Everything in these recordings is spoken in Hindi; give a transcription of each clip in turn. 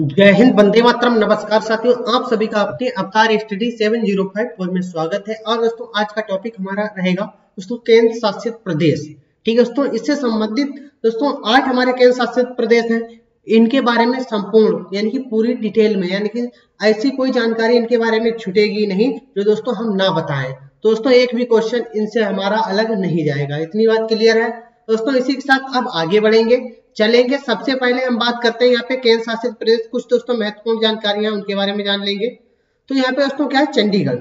जय हिंद, वंदे मातरम, नमस्कार साथियों, आप सभी का अपने अवतार स्टडी 705 में स्वागत है। और दोस्तों, आज का टॉपिक हमारा रहेगा दोस्तों केंद्र शासित प्रदेश। ठीक है दोस्तों, इससे संबंधित दोस्तों, आठ हमारे केंद्र शासित प्रदेश हैं। इनके बारे में संपूर्ण, यानी कि पूरी डिटेल में, यानी कि ऐसी कोई जानकारी इनके बारे में छुटेगी नहीं, जो दोस्तों हम ना बताएँ। तो दोस्तों, एक भी क्वेश्चन इनसे हमारा अलग नहीं जाएगा। इतनी बात क्लियर है? दोस्तों, इसी के साथ अब आगे बढ़ेंगे। चलेंगे। सबसे पहले हम बात करते हैं यहाँ पे केंद्र शासित प्रदेश। कुछ दोस्तों महत्वपूर्ण जानकारियाँ उनके बारे में जान लेंगे। तो यहाँ पे दोस्तों क्या है? चंडीगढ़।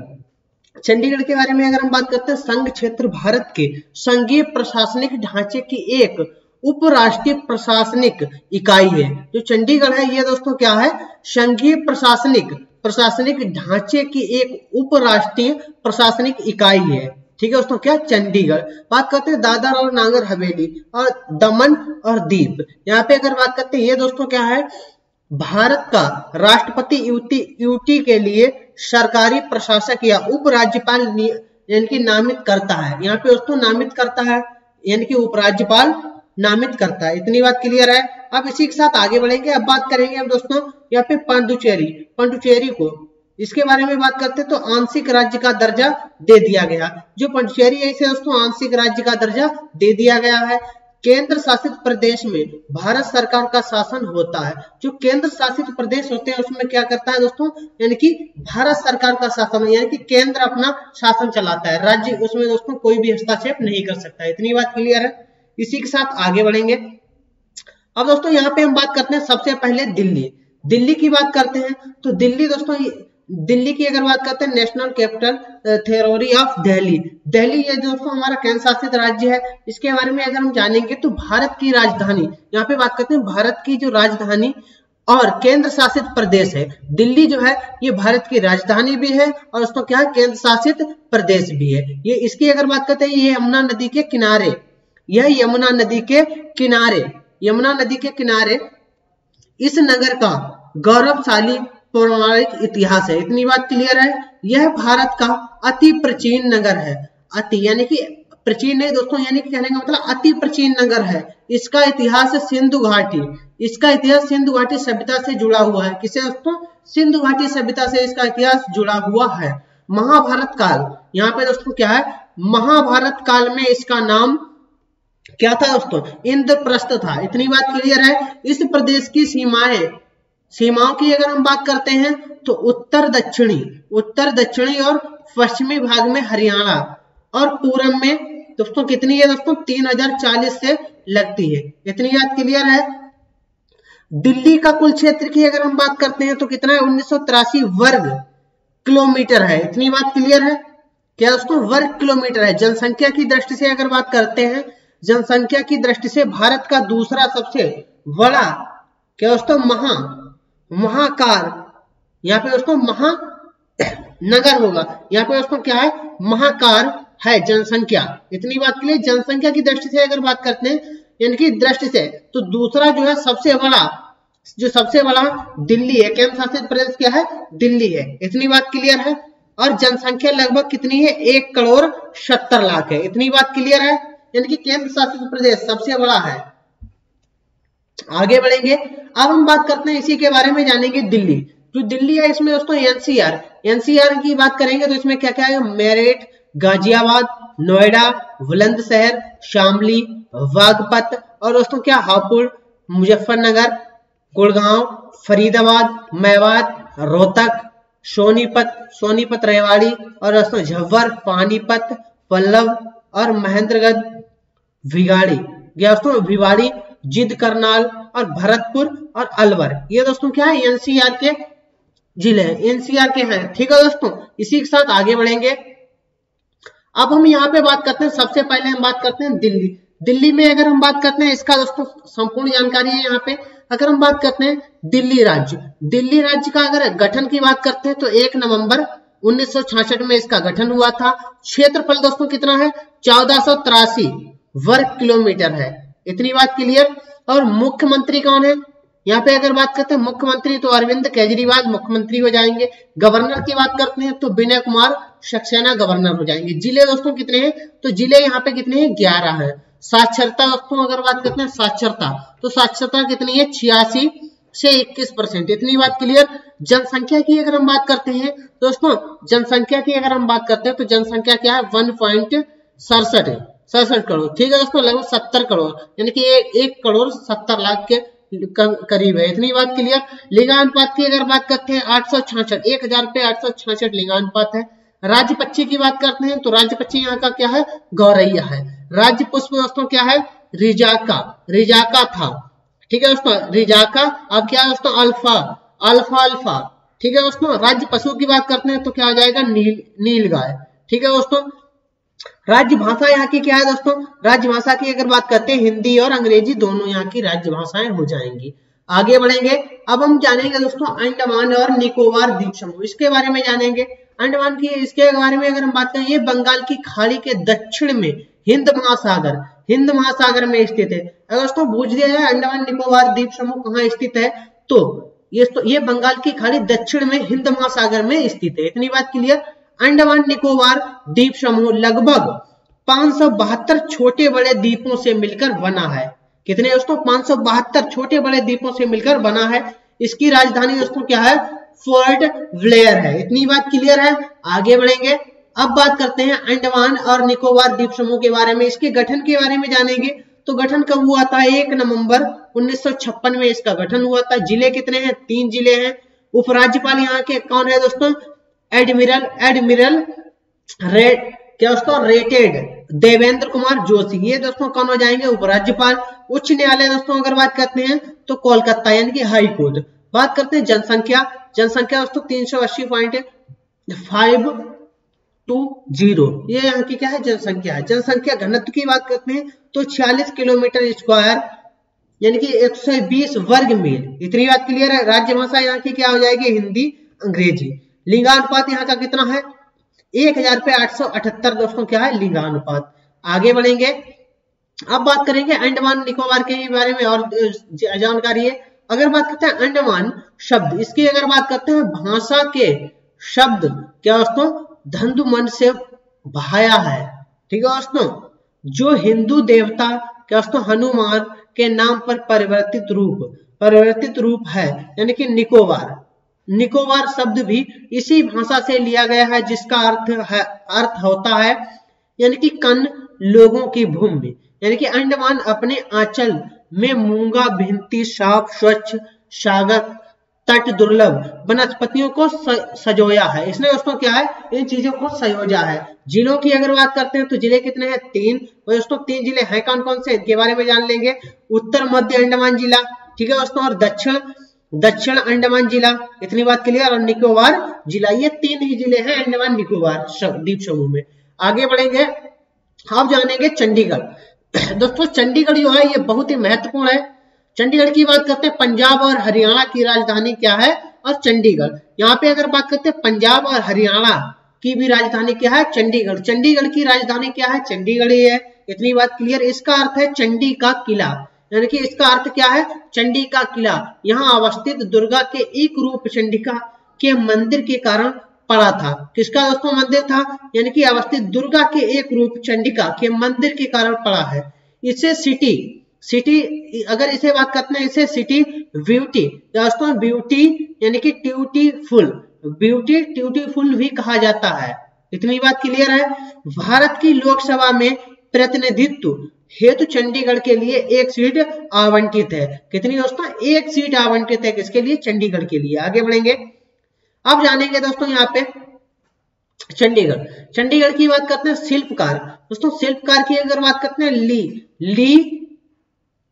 चंडीगढ़ के बारे में अगर हम बात करते हैं, संघ क्षेत्र भारत के संघीय प्रशासनिक ढांचे की एक उपराष्ट्रीय प्रशासनिक इकाई है। जो चंडीगढ़ है, ये दोस्तों क्या है? संघीय प्रशासनिक प्रशासनिक ढांचे की एक उपराष्ट्रीय प्रशासनिक इकाई है। ठीक है दोस्तों क्या? चंडीगढ़। बात करते हैं दादर और नागर हवेली और दमन और दीप। यहाँ पे अगर बात करते हैं, ये दोस्तों क्या है? भारत का राष्ट्रपति यूटी यूटी के लिए सरकारी प्रशासक या उपराज्यपाल यानी कि नामित करता है। यहाँ पे दोस्तों नामित करता है, यानी कि उपराज्यपाल नामित करता है। इतनी बात क्लियर है? अब इसी के साथ आगे बढ़ेंगे, अब बात करेंगे अब दोस्तों यहाँ पे पांडुचेरी। पांडुचेरी को इसके बारे में बात करते हैं तो आंशिक राज्य का दर्जा दे दिया गया। जो पंडिचेरी है, इसे दोस्तों आंशिक राज्य का दर्जा दे दिया गया है। केंद्र शासित प्रदेश में भारत सरकार का शासन होता है। जो केंद्र शासित प्रदेश होते हैं, उसमें क्या करता है दोस्तों? यानी कि भारत सरकार का शासन, यानी कि केंद्र अपना शासन चलाता है। राज्य उसमें दोस्तों कोई भी हस्तक्षेप नहीं कर सकता। इतनी बात क्लियर है? इसी के साथ आगे बढ़ेंगे। अब दोस्तों, यहाँ पे हम बात करते हैं सबसे पहले दिल्ली। दिल्ली की बात करते हैं तो दिल्ली दोस्तों दिल्ली की अगर बात करते हैं national capital territory of Delhi Delhi ये दोस्तों हमारा केंद्र शासित राज्य है, इसके बारे में अगर हम जानेंगे तो भारत की राजधानी, यहाँ पे बात करते हैं, भारत की जो राजधानी और केंद्र शासित प्रदेश है, दिल्ली जो है, ये भारत की राजधानी भी है और उसको क्या है केंद्र शासित प्रदेश भी है। ये इसकी अगर बात करते हैं, ये यमुना नदी के किनारे, यह यमुना नदी के किनारे, यमुना नदी के किनारे, इस नगर का गौरवशाली पौराणिक इतिहास है। इतनी बात क्लियर है? यह भारत का अति प्राचीन नगर है। अति, यानी कि प्राचीन नहीं दोस्तों, यानी कि कहने का मतलब अति प्राचीन नगर है। इसका इतिहास सिंधु घाटी। इसका इतिहास सिंधु घाटी सभ्यता से जुड़ा हुआ है। किसे दोस्तों? सिंधु घाटी सभ्यता से इसका इतिहास जुड़ा हुआ है। महाभारत काल। यहाँ पे दोस्तों क्या है? महाभारत काल में इसका नाम क्या था दोस्तों? इंद्रप्रस्थ था। इतनी बात क्लियर है? इस प्रदेश की सीमाएँ सीमाओं की अगर हम बात करते हैं तो उत्तर दक्षिणी उत्तर दक्षिणी और पश्चिमी भाग में हरियाणा और पूरब में, दोस्तों कितनी है दोस्तों? तीन हज़ार चालीस से लगती है। इतनी बात क्लियर है? दिल्ली का कुल क्षेत्र की अगर हम बात करते हैं तो कितना है? उन्नीस सौ तिरासी वर्ग किलोमीटर है। इतनी बात क्लियर है? क्या दोस्तों, वर्ग किलोमीटर है? जनसंख्या की दृष्टि से अगर बात करते हैं, जनसंख्या की दृष्टि से भारत का दूसरा सबसे बड़ा, क्या दोस्तों? महा महाकार यहाँ पे दोस्तों महा नगर होगा यहाँ पे दोस्तों क्या है महाकार है जनसंख्या। इतनी बात के लिए जनसंख्या की दृष्टि से अगर बात करते हैं, यानी कि दृष्टि से तो दूसरा जो है सबसे बड़ा, जो सबसे बड़ा दिल्ली है, केंद्र शासित प्रदेश क्या है, दिल्ली है। इतनी बात क्लियर है? और जनसंख्या लगभग कितनी है? एक करोड़ सत्तर लाख है। इतनी बात क्लियर है? यानी कि केंद्र शासित प्रदेश सबसे बड़ा है। आगे बढ़ेंगे। अब हम बात करते हैं इसी के बारे में, जानेंगे दिल्ली। जो दिल्ली है, इसमें दोस्तों एनसीआर एनसीआर की बात करेंगे तो इसमें क्या क्या है? मेरठ, गाजियाबाद, नोएडा, बुलंदशहर, शामली, बागपत और दोस्तों, क्या? हापुड़, मुजफ्फरनगर, गुड़गांव, फरीदाबाद, मेवात, रोहतक, सोनीपत सोनीपत रेवाड़ी और दोस्तों झव्वर पानीपत, पल्लव और महेंद्रगढ़ भिगाड़ी दोस्तों, भिवाड़ी जिद करनाल और भरतपुर और अलवर। ये दोस्तों क्या है? एनसीआर के ज़िले हैं। एनसीआर के हैं। ठीक है दोस्तों? इसी के साथ आगे बढ़ेंगे। अब हम यहाँ पे बात करते हैं। सबसे पहले हम बात करते हैं दिल्ली। दिल्ली में अगर हम बात करते हैं, इसका दोस्तों संपूर्ण जानकारी है यहाँ पे। अगर हम बात करते हैं दिल्ली राज्य। दिल्ली राज्य का अगर गठन की बात करते हैं तो एक नवंबर उन्नीस सौ छियासठ में इसका गठन हुआ था। क्षेत्रफल दोस्तों कितना है? चौदह वर्ग किलोमीटर है। इतनी बात क्लियर? और मुख्यमंत्री कौन है? यहाँ पे अगर बात करते हैं, मुख्यमंत्री तो अरविंद केजरीवाल मुख्यमंत्री हो जाएँगे। गवर्नर की बात करते हैं तो विनय कुमार सक्सेना गवर्नर हो जाएँगे। ज़िले दोस्तों कितने हैं? तो ज़िले यहाँ पे कितने हैं? ग्यारह है। साक्षरता दोस्तों, अगर बात करते हैं, साक्षरता। तो साक्षरता कितनी है? छियासी से 21 परसेंट। इतनी बात क्लियर? जनसंख्या की अगर हम बात करते हैं, दोस्तों, जनसंख्या की अगर हम बात करते हैं तो जनसंख्या क्या है? वन पॉइंट सड़सठ है। सड़सठ करोड़। ठीक है दोस्तों, लगभग सत्तर करोड़। यानी कि एक करोड़ सत्तर लाख के करीब है। इतनी बात क्लियर? लिंगानुपात की अगर बात करते हैं, आठ सौ छाछठ। एक हज़ार पे आठ सौ छाछठ लिंगानुपात है। राज्य पक्षी की बात करते हैं तो राज्य पक्षी यहाँ का क्या है? गौरैया है। राज्य पुष्प दोस्तों क्या है? रिजाका। रिजाका था। ठीक है दोस्तों, रिजाका। अब क्या है दोस्तों? अल्फ़ा। Alpha alpha. ठीक है दोस्तों, राज्य पशु की बात करते हैं तो क्या आ जाएगा? नील नील गाय ठीक है दोस्तों राज्य भाषा यहाँ की क्या है दोस्तों? राज्य भाषा की अगर बात करते हैं, हिंदी और अंग्रेज़ी दोनों यहाँ की राज्य भाषाएँ हो जाएँगी। आगे बढ़ेंगे। अब हम जानेंगे दोस्तों, अंडमान और निकोबार द्वीप समूह। इसके बारे में जानेंगे। अंडमान की, इसके बारे में अगर हम बात करें, ये बंगाल की खाड़ी के दक्षिण में हिंद महासागर हिंद महासागर में स्थित है। अगर दोस्तों पूछ दिया जाए, अंडमान निकोबार द्वीप समूह कहाँ स्थित है? तो ये तो ये बंगाल की खाड़ी दक्षिण में हिंद महासागर में स्थित है। इतनी बात क्लियर? अंडमान निकोबार द्वीप समूह लगभग पाँच छोटे बड़े द्वीपों से मिलकर बना है। कितने दोस्तों? पाँच छोटे बड़े द्वीपों से मिलकर बना है। इसकी राजधानी दोस्तों क्या है? फोर्ट ब्लेयर है। इतनी बात क्लियर है? आगे बढ़ेंगे। अब बात करते हैं अंडमान और निकोबार द्वीप समूह के बारे में। इसके गठन के बारे में जानेंगे। तो गठन कब हुआ था? एक नवंबर 1956 में इसका गठन हुआ था। ज़िले कितने हैं? तीन ज़िले हैं। उपराज्यपाल यहाँ के कौन है दोस्तों? एडमिरल एडमिरल रेड क्या दोस्तों रेटेड देवेंद्र कुमार जोशी। ये दोस्तों कौन हो जाएँगे? उपराज्यपाल, उच्च न्यायालय दोस्तों अगर बात करते हैं तो कोलकाता यानी कि हाई कोर्ट। बात करते हैं जनसंख्या। जनसंख्या दोस्तों तीन सौ अस्सी पॉइंट फाइव टू ज़ीरो ये यहाँ की क्या है? जनसंख्या है। जनसंख्या घनत्व की बात करते हैं तो छियालीस किलोमीटर स्क्वायर यानी कि 120 वर्ग मील। इतनी बात क्लियर है? राज्य भाषा यहाँ की क्या हो जाएगी? हिंदी, अंग्रेज़ी। लिंगानुपात यहाँ का कितना है? एक हज़ार पे आठ सौ अठहत्तर दोस्तों, क्या है? लिंगानुपात। आगे बढ़ेंगे। अब बात करेंगे अंडमान निकोबार के बारे में और जानकारी है। अगर बात करते हैं अंडमान शब्द, इसकी अगर बात करते हैं, भाषा के शब्द, क्या दोस्तों? धंधु मन से बहाया है। ठीक है दोस्तों? जो हिंदू देवता, क्या दोस्तों? हनुमान के नाम पर परिवर्तित रूप परिवर्तित रूप है, यानी कि निकोबार। निकोबार शब्द भी इसी भाषा से लिया गया है, जिसका अर्थ है, अर्थ होता है, यानी कि कन लोगों की भूमि, यानी कि अंडमान अपने आंचल में मूँगा, भिंती, साफ़, स्वच्छ सागर तट, दुर्लभ वनस्पतियों को सजोया है। इसने दोस्तों क्या है? इन चीज़ों को सजोजा है। जिलों की अगर बात करते हैं तो ज़िले कितने हैं? तीन। और दोस्तों तीन ज़िले हैं कौन कौन से? इनके बारे में जान लेंगे। उत्तर, मध्य अंडमान जिला, ठीक है दोस्तों और दक्षिण दक्षिण अंडमान जिला। इतनी बात क्लियर? और निकोबार जिला। ये तीन ही ज़िले हैं, अंडमान, निकोबार द्वीप समूह में। आगे बढ़ेंगे। आप जानेंगे चंडीगढ़। दोस्तों, चंडीगढ़ जो है, ये बहुत ही महत्वपूर्ण है। चंडीगढ़ की बात करते हैं, पंजाब और हरियाणा की राजधानी क्या है? और चंडीगढ़। यहाँ पे अगर बात करते हैं, पंजाब और हरियाणा की भी राजधानी क्या है? चंडीगढ़। चंडीगढ़ की राजधानी क्या है? चंडीगढ़ ही है। इतनी बात क्लियर? इसका अर्थ है चंडी का किला। यानी कि इसका अर्थ क्या है? चंडी का किला। यहाँ अवस्थित दुर्गा के एक रूप चंडिका के मंदिर के कारण पड़ा था। किसका दोस्तों मंदिर था? यानी कि अवस्थित दुर्गा के एक रूप चंडिका के मंदिर के कारण पड़ा है। इसे सिटी सिटी, अगर इसे बात करते हैं, इसे सिटी ब्यूटी। दोस्तों, ब्यूटी यानी कि ट्यूटीफुल ब्यूटी ट्यूटीफुल भी कहा जाता है। इतनी बात क्लियर है? भारत की लोकसभा में प्रतिनिधित्व हेतु चंडीगढ़ के लिए एक सीट आवंटित है। कितनी दोस्तों? एक सीट आवंटित है किसके लिए? चंडीगढ़ के लिए। आगे बढ़ेंगे। अब जानेंगे दोस्तों यहाँ पे चंडीगढ़। चंडीगढ़ की बात करते हैं, शिल्पकार। दोस्तों, शिल्पकार की अगर बात करते हैं, ली ली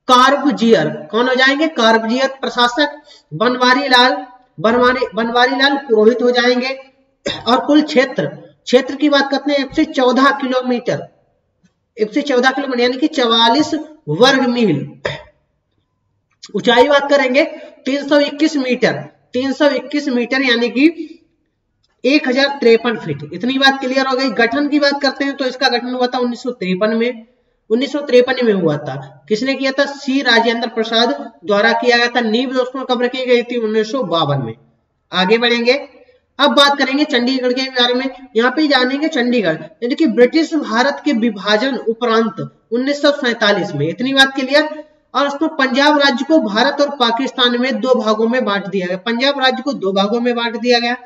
कार्बजियर कौन हो जाएँगे? कार्बजियर प्रशासक बनवारी लाल बनवारी बनवारी लाल पुरोहित हो जाएँगे। और कुल क्षेत्र। क्षेत्र की बात करते हैं, एक से चौदह किलोमीटर। एक से चौदह किलोमीटर यानी कि चवालीस वर्ग मील। ऊंचाई बात करेंगे 321 मीटर 321 मीटर यानी कि एक हज़ार तिरपन फीट। इतनी बात क्लियर हो गई। गठन की बात करते हैं तो इसका गठन हुआ था उन्नीस सौ तिरपन में। उन्नीस सौ तिरपन में हुआ था। किसने किया था? सी राजेंद्र प्रसाद द्वारा किया गया था। नींव दोस्तों कब रखी गई थी? उन्नीस सौ बावन में। आगे बढ़ेंगे। अब बात करेंगे चंडीगढ़ के बारे में। यहाँ पे जानेंगे चंडीगढ़। यानी कि ब्रिटिश भारत के विभाजन उपरांत उन्नीस में। इतनी बात क्लियर? और उसको पंजाब राज्य को भारत और पाकिस्तान में दो भागों में बांट दिया गया। पंजाब राज्य को दो भागों में बांट दिया गया।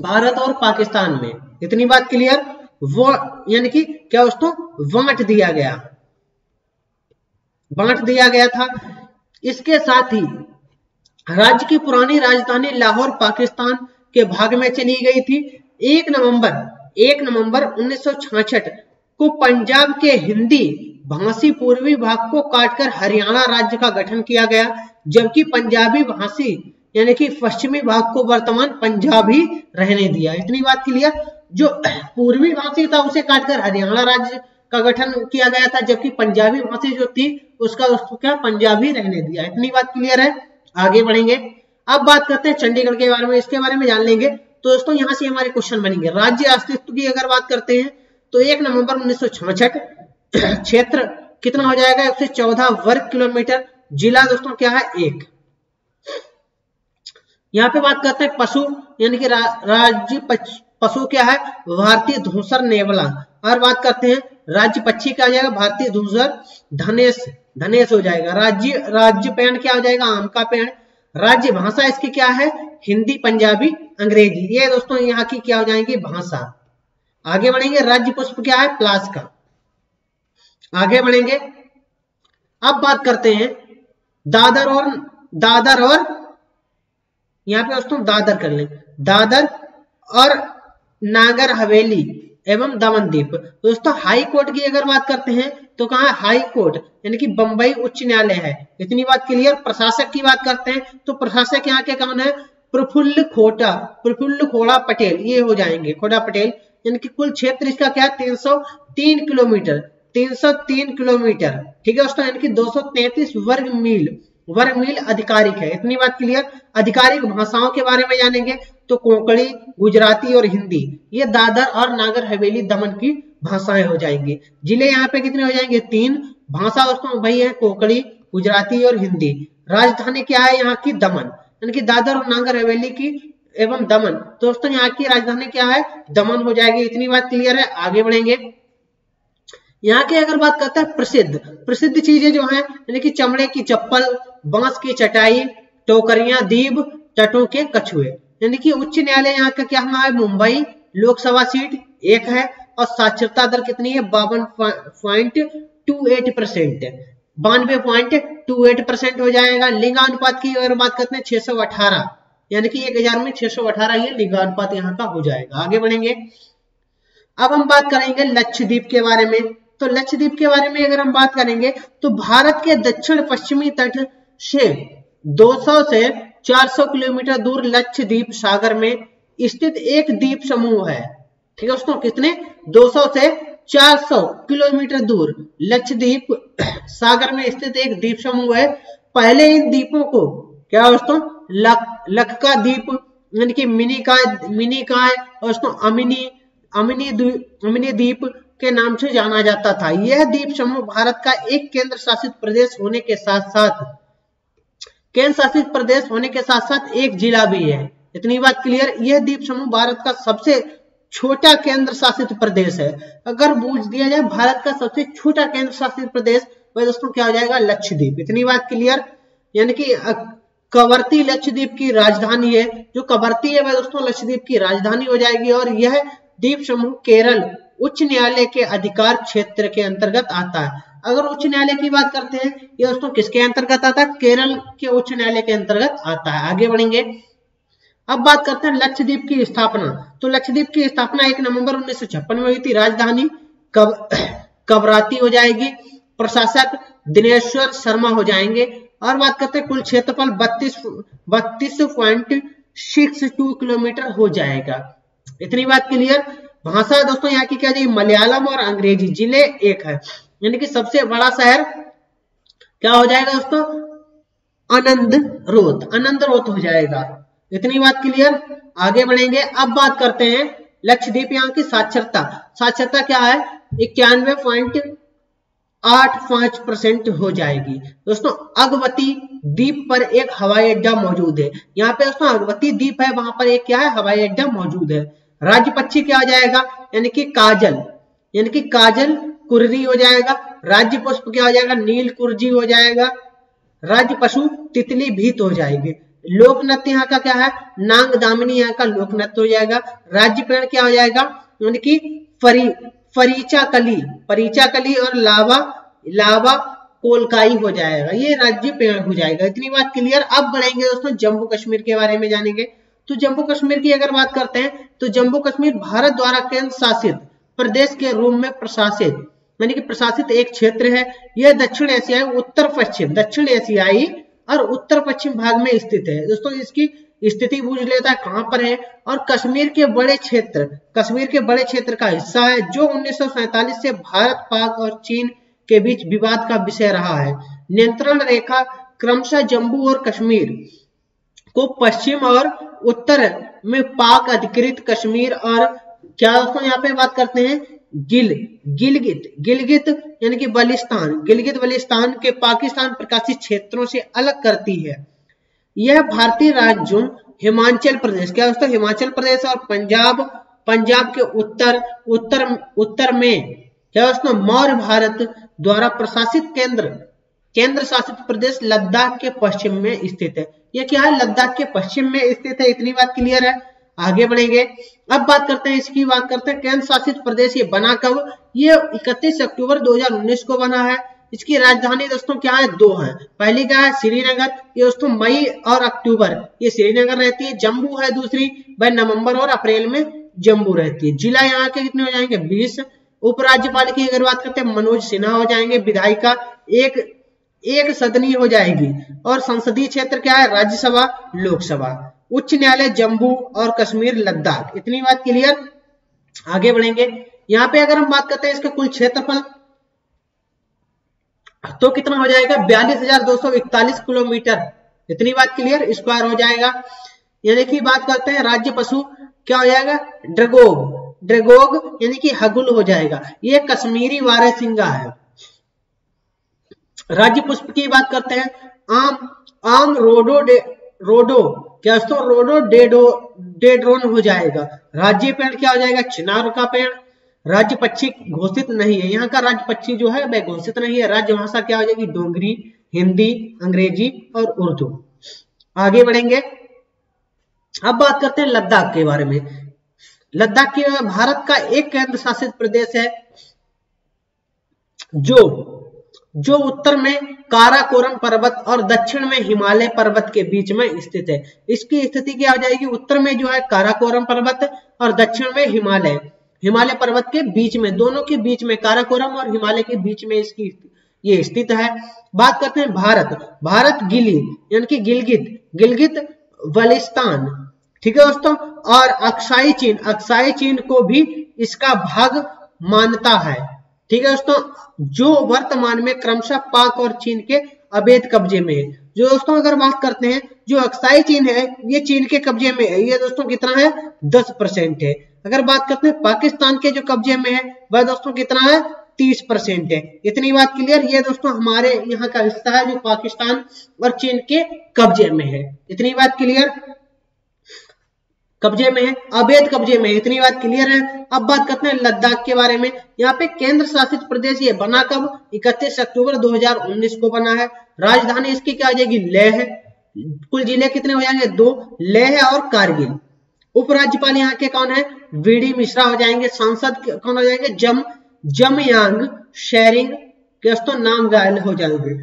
भारत और पाकिस्तान में। इतनी बात क्लियर? वो, यानी कि क्या उसको बांट दिया गया? बांट दिया गया था। इसके साथ ही राज्य की पुरानी राजधानी लाहौर, पाकिस्तान के भाग में चली गई थी। एक नवंबर एक नवंबर 1966 को पंजाब के हिंदी भाषी पूर्वी भाग को काटकर हरियाणा राज्य का गठन किया गया, जबकि पंजाबी भाषी यानी कि पश्चिमी भाग को वर्तमान पंजाबी रहने दिया। इतनी बात क्लियर? जो पूर्वी भाषी था, उसे काटकर हरियाणा राज्य का गठन किया गया था, जबकि पंजाबी भाषी जो थी, उसका उसको क्या पंजाबी रहने दिया। इतनी बात क्लियर है? आगे बढ़ेंगे। अब बात करते हैं चंडीगढ़ के बारे में इसके बारे में जान लेंगे। तो दोस्तों यहाँ से हमारे क्वेश्चन बनेंगे। राज्य अस्तित्व की अगर बात करते हैं तो एक नवंबर उन्नीस क्षेत्र कितना हो जाएगा? एक सौ चौदह वर्ग किलोमीटर। जिला दोस्तों क्या है? एक। यहाँ पे बात करते हैं पशु यानी कि रा, राज्य पशु क्या है? भारतीय धूसर नेवला। और बात करते हैं राज्य पक्षी क्या हो जाएगा? भारतीय धूसर धनेश धनेश हो जाएगा। राज्य राज्य पेड़ क्या हो जाएगा? आम का पेड़ राज्य भाषा इसकी क्या है? हिंदी, पंजाबी, अंग्रेज़ी। ये दोस्तों यहाँ की क्या हो जाएँगी? भाषा। आगे बढ़ेंगे, राज्य पुष्प क्या है? प्लास का। आगे बढ़ेंगे। अब बात करते हैं, दादर और दादर और, यहाँ पे दोस्तों दादर कर लें। दादर और नागर हवेली एवं दमन दोस्तों हाई कोर्ट की अगर बात करते हैं तो कहा, हाई कोर्ट, यानी कि बंबई उच्च न्यायालय है। इतनी बात क्लियर प्रशासक की बात करते हैं तो प्रशासक यहाँ के कौन है? प्रफुल्ल खोटा, प्रफुल्ल खोड़ा पटेल, ये हो जाएँगे। खोड़ा पटेल, यानी कि कुल क्षेत्र इसका क्या है? तीन सौ तीन किलोमीटर 303 किलोमीटर, ठीक है दोस्तों? यानी कि 233 वर्ग मील वर्ग मील आधिकारिक है। इतनी बात क्लियर आधिकारिक भाषाओं के बारे में जानेंगे तो कोंकणी, गुजराती और हिंदी, ये दादर और नागर हवेली दमन की भाषाएँ हो जाएँगी। ज़िले यहाँ पे कितने हो जाएँगे? तीन। भाषा दोस्तों भाई है कोकड़ी गुजराती और हिंदी। राजधानी क्या है यहाँ की? दमन। यानी कि दादर और नागर हवेली की एवं दमन। दोस्तों, यहाँ की राजधानी क्या है? दमन हो जाएगी। इतनी बात क्लियर है, आगे बढ़ेंगे। यहाँ की अगर बात करते हैं, प्रसिद्ध। प्रसिद्ध चीज़ें जो है, यानी कि चमड़े की चप्पल, बाँस की चटाई, टोकरिया, दीप, तटों के कछुए। यानी कि उच्च न्यायालय यहाँ का क्या है? मुंबई। लोकसभा सीट एक है। और साक्षरता दर कितनी है? बावन पॉइंट टू एट परसेंट बानवे पॉइंट टू एट परसेंट हो जाएगा। लिंगानुपात की अगर बात करते हैं, छह सौ अठारह। यानी कि एक हज़ार में छह सौ अठारह ये लिंगानुपात यहाँ का हो जाएगा। आगे बढ़ेंगे। अब हम बात करेंगे लक्षद्वीप के बारे में। तो लक्षद्वीप के बारे में अगर हम बात करेंगे तो भारत के दक्षिण पश्चिमी तट से 200 से 400 किलोमीटर दूर लक्षद्वीप सागर में स्थित एक द्वीप समूह है। ठीक है दोस्तों कितने 200 से 400 किलोमीटर दूर। लक्षद्वीप सागर में स्थित एक द्वीप समूह है। पहले इन द्वीपों को, क्या दोस्तों? लक का द्वीप यानी कि मिनी का मिनी का और दोस्तों अमिनी अमिनी अमिनी द्वीप के नाम से जाना जाता था। यह द्वीप समूह भारत का एक केंद्र शासित प्रदेश होने के साथ साथ केंद्र शासित प्रदेश होने के साथ साथ एक जिला भी है। इतनी बात क्लियर यह द्वीप समूह भारत का सबसे छोटा केंद्र शासित प्रदेश है। अगर पूछ दिया जाए, भारत का सबसे छोटा केंद्र शासित प्रदेश वह दोस्तों, क्या हो जाएगा? लक्षद्वीप। इतनी बात क्लियर यानी कि कवर्ती लक्षद्वीप की राजधानी है। जो कवर्ती है वह दोस्तों, लक्षद्वीप की राजधानी हो जाएगी और यह द्वीप समूह केरल, उच्च न्यायालय के अधिकार क्षेत्र के अंतर्गत आता है। अगर उच्च न्यायालय की बात करते हैं, ये दोस्तों किसके अंतर्गत आता है? केरल के उच्च न्यायालय के अंतर्गत आता है। आगे बढ़ेंगे। अब बात करते हैं लक्षद्वीप की स्थापना। तो लक्षद्वीप की स्थापना एक नवंबर उन्नीस में हुई थी। राजधानी कब कबराती हो जाएगी? प्रशासक दिनेश्वर शर्मा हो जाएँगे। और बात करते हैं कुल क्षेत्रफल बत्तीस बत्तीस पॉइंट सिक्स टू किलोमीटर हो जाएगा। इतनी बात क्लियर? भाषा दोस्तों यहाँ की क्या जाएगी मलयालम और अंग्रेज़ी ज़िले एक है। यानी कि सबसे बड़ा शहर क्या हो जाएगा दोस्तों? आनंद रोत आनंद रोत हो जाएगा। इतनी बात क्लियर? आगे बढ़ेंगे, अब बात करते हैं लक्षद्वीप यहाँ की साक्षरता। साक्षरता क्या है? इक्यानवे पॉइंट आठ पाँच परसेंट हो जाएगी। दोस्तों, अगवती द्वीप पर एक हवाई अड्डा मौजूद है। यहाँ पे दोस्तों, अगवती द्वीप है, वहाँ पर एक क्या है? हवाई अड्डा मौजूद है। राज्य पक्षी क्या हो जाएगा? यानी कि काजल। यानी कि काजल कुर्री हो जाएगा। राज्य पुष्प क्या हो जाएगा? नील कुर्जी हो जाएगा। राज्य पशु तितली भीत हो जाएगी। लोक नृत्य यहाँ का क्या है? नांग दामिनी यहाँ का लोक नृत्य हो जाएगा। राज्य पेड़ क्या हो जाएगा? यानी कि फरी, फरीचा कली फरीचा कली और लावा लावा कोलकाई हो जाएगा। ये राज्य पेड़ हो जाएगा। इतनी बात क्लियर अब बढ़ेंगे दोस्तों जम्मू कश्मीर के बारे में जानेंगे। तो जम्मू कश्मीर की अगर बात करते हैं तो जम्मू कश्मीर भारत द्वारा केंद्र शासित प्रदेश के रूप में प्रशासित, यानी कि प्रशासित एक क्षेत्र है। यह दक्षिण एशियाई उत्तर पश्चिम, दक्षिण एशियाई और उत्तर पश्चिम भाग में स्थित है। दोस्तों, इसकी स्थिति बूझ लेता है, कहाँ पर है? और कश्मीर के बड़े क्षेत्र, कश्मीर के बड़े क्षेत्र का हिस्सा है, जो उन्नीस से भारत, पाक और चीन के बीच विवाद का विषय रहा है। नियंत्रण रेखा क्रमशः जम्मू और कश्मीर को पश्चिम और उत्तर में पाक अधिकृत कश्मीर और क्या दोस्तों यहाँ पे बात करते हैं? गिल, गिलगित गिलगित यानी कि बलिस्तान, गिलगित बलिस्तान के पाकिस्तान प्रकाशित क्षेत्रों से अलग करती है। यह भारतीय राज्यों, हिमाचल प्रदेश, क्या दोस्तों, हिमाचल प्रदेश और पंजाब पंजाब के उत्तर उत्तर उत्तर में, क्या दोस्तों, मौर्य भारत द्वारा प्रशासित केंद्र केंद्र शासित प्रदेश लद्दाख के पश्चिम में स्थित है। यह क्या है? लद्दाख के पश्चिम में स्थित है, इतनी बात क्लियर है। आगे बढ़ेंगे। अब बात करते हैं, इसकी बात करते हैं, केंद्र शासित प्रदेश ये बना कब? ये 31 अक्टूबर 2019 को बना है। इसकी राजधानी दोस्तों क्या है? दो है। पहली क्या है? श्रीनगर। ये दोस्तों मई और अक्टूबर। ये श्रीनगर रहती है, जम्मू है दूसरी। वह नवंबर और अप्रैल में जम्मू रहती है। जिला यहाँ के कितने हो जाएँगे? बीस। उपराज्यपाल की अगर बात करते हैं, मनोज सिन्हा हो जाएँगे, विधायिका। एक एक सदनी हो जाएगी। और संसदीय क्षेत्र क्या है? राज्यसभा, लोकसभा। उच्च न्यायालय, जम्मू और कश्मीर, लद्दाख। इतनी बात क्लियर? आगे बढ़ेंगे। यहाँ पे अगर हम बात करते हैं इसका कुल क्षेत्रफल तो कितना हो जाएगा? बयालीस किलोमीटर। इतनी बात क्लियर? स्क्वायर हो जाएगा। यानी कि बात करते हैं राज्य पशु। क्या हो जाएगा? ड्रगोग। ड्रगोग यानी कि हगुल हो जाएगा। ये कश्मीरी वारसिंगा है। राज्य पुष्प की बात करते हैं। आम आम रोडो रोडो क्या दोस्तों रोडो डेडो, डेड्रोन हो जाएगा? राज्य पेड़ क्या हो जाएगा? चिनार का पेड़। राज्य पक्षी घोषित नहीं है। यहाँ का राज्य पक्षी जो है, वह घोषित नहीं है। राज्य भाषा क्या हो जाएगी? डोंगरी, हिंदी, अंग्रेज़ी और उर्दू। आगे बढ़ेंगे। अब बात करते हैं लद्दाख के बारे में। लद्दाख की भारत का एक केंद्र शासित प्रदेश है, जो जो उत्तर में काराकोरम पर्वत और दक्षिण में हिमालय पर्वत के बीच में स्थित है। इसकी स्थिति क्या हो जाएगी? उत्तर में जो है काराकोरम पर्वत और दक्षिण में हिमालय। हिमालय पर्वत के बीच में, दोनों के बीच में काराकोरम और हिमालय के बीच में इसकी ये स्थित है। बात करते हैं भारत। भारत गिली, यानी कि गिलगित गिलगित वलिस्तान। ठीक है दोस्तों? और अक्साई चीन अक्साई चीन को भी इसका भाग मानता है। ठीक है दोस्तों? जो वर्तमान में क्रमशः पाक और चीन के अवैध कब्जे में है। जो दोस्तों अगर बात करते हैं, जो अक्साई चीन है, ये चीन के कब्जे में है। ये दोस्तों कितना है? दस परसेंट है। अगर बात करते हैं पाकिस्तान के जो कब्जे में है, वह दोस्तों कितना है? तीस परसेंट है। इतनी बात क्लियर? ये दोस्तों हमारे यहाँ का हिस्सा है जो पाकिस्तान और चीन के कब्जे में है। इतनी बात क्लियर? कब्जे में है, अवैध कब्जे में इतनी बात क्लियर है। अब बात करते हैं लद्दाख के बारे में। यहाँ पे केंद्र शासित प्रदेश ये बना कब? 31 अक्टूबर 2019 को बना है। राजधानी इसकी क्या हो जाएगी? लेह कुल ज़िले कितने हो जाएँगे? दो लेह और कारगिल। उपराज्यपाल यहाँ के कौन है? वी मिश्रा हो जाएँगे। सांसद कौन हो जाएँगे? जम, जमयांग, शेरिंग तो नाम गायल हो जाएँगे।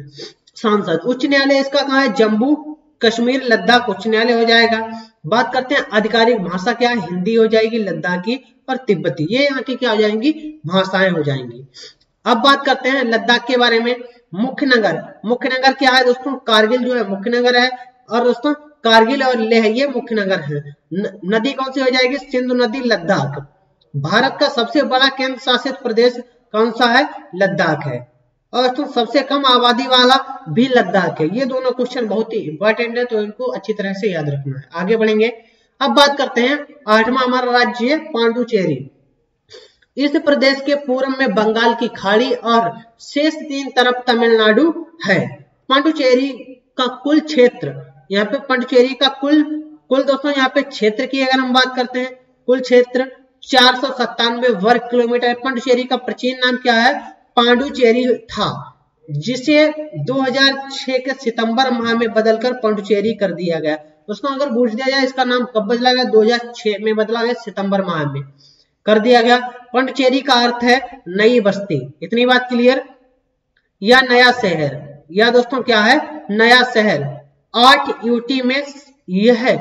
सांसद। उच्च न्यायालय इसका कहा है? जम्मू कश्मीर, लद्दाख उच्च न्यायालय हो जाएगा। बात करते हैं आधिकारिक भाषा क्या है? हिंदी हो जाएगी लद्दाखी और तिब्बती। ये यहाँ की क्या हो जाएँगी? भाषाएँ हो जाएँगी। अब बात करते हैं लद्दाख के बारे में। मुख्य नगर मुख्य नगर क्या है दोस्तों? कारगिल जो है मुख्य नगर है। और दोस्तों कारगिल और लेह ये मुख्य नगर है। न, नदी कौन सी हो जाएगी? सिंधु नदी लद्दाख। भारत का सबसे बड़ा केंद्र शासित प्रदेश कौन सा है? लद्दाख है। और तो सबसे कम आबादी वाला भी लद्दाख है। ये दोनों क्वेश्चन बहुत ही इंपॉर्टेंट है तो इनको अच्छी तरह से याद रखना है। आगे बढ़ेंगे। अब बात करते हैं आठवां हमारा राज्य है पांडुचेरी। इस प्रदेश के पूर्व में बंगाल की खाड़ी और शेष तीन तरफ़ तमिलनाडु है। पांडुचेरी का कुल क्षेत्र, यहाँ पे पांडुचेरी का कुल कुल दोस्तों यहाँ पे क्षेत्र की अगर हम बात करते हैं, कुल क्षेत्र चार सौ सत्तानवे वर्ग किलोमीटर पांडुचेरी का प्राचीन नाम क्या है? पांडुचेरी था, जिसे 2006 के सितंबर माह में बदलकर पांडुचेरी कर दिया गया। दोस्तों अगर पूछ दिया जाए, इसका नाम कब बदला गया 2006 में बदला गया, सितंबर माह में कर दिया गया। पांडुचेरी का अर्थ है नई बस्ती। इतनी बात क्लियर? या नया शहर? या दोस्तों, क्या है? नया शहर। आठ यूटी में यह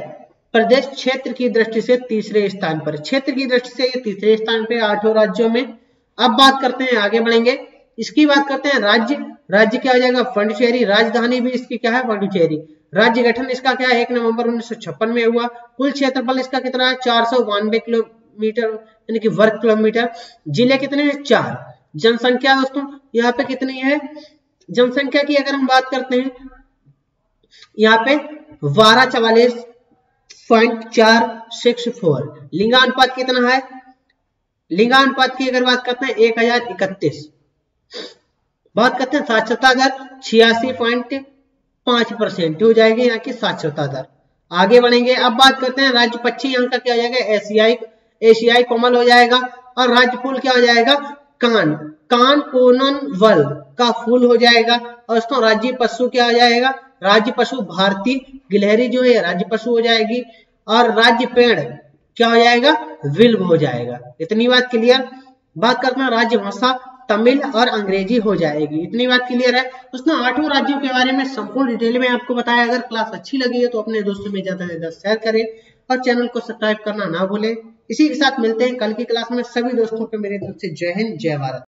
प्रदेश क्षेत्र की दृष्टि से तीसरे स्थान पर। क्षेत्र की दृष्टि से यह तीसरे स्थान पर आठों राज्यों में अब बात करते हैं, आगे बढ़ेंगे। इसकी बात करते हैं, राज्य। राज्य क्या हो जाएगा? पांडुचेरी। राजधानी भी इसकी क्या है? पांडुचेरी। राज्य गठन इसका क्या है? एक नवंबर उन्नीस में हुआ। कुल क्षेत्रफल इसका कितना है? चार किलोमीटर, यानी कि वर्ग किलोमीटर। ज़िले कितने हैं? चार। जनसंख्या दोस्तों, यहाँ पे कितनी है? जनसंख्या की अगर हम बात करते हैं, यहाँ पे बारह चवालीस पॉइंट चार सिक्स फोर। लिंगानुपात कितना है? लिंगानुपात की अगर बात करते हैं, एक हज़ार इकतीस। बात करते हैं, साक्षरता दर छियासी पॉइंट पाँच परसेंट हो जाएगी यहाँ की साक्षरता दर। आगे बढ़ेंगे, अब बात करते हैं, राज्य पक्षी यहाँ का क्या हो जाएगा, एशियाई एशियाई कोमल हो जाएगा और राज्य फूल क्या हो जाएगा, कान। कान कोनन वल का फूल हो जाएगा और दोस्तों राज्य पशु क्या हो जाएगा, राज्य पशु भारतीय गिलहरी जो है, राज्य पशु हो जाएगी और राज्य पेड़ क्या हो जाएगा? विल्व हो जाएगा। इतनी बात क्लियर बात करते हैं, राज्य भाषा तमिल और अंग्रेज़ी हो जाएगी। इतनी बात क्लियर है? उसने आठों राज्यों के बारे में संपूर्ण डिटेल में आपको बताया। अगर क्लास अच्छी लगी है तो अपने दोस्तों में ज़्यादा से ज़्यादा शेयर करें और चैनल को सब्सक्राइब करना ना भूलें। इसी के साथ मिलते हैं कल की क्लास में। सभी दोस्तों को मेरे तरफ़ से जय हिंद, जय भारत।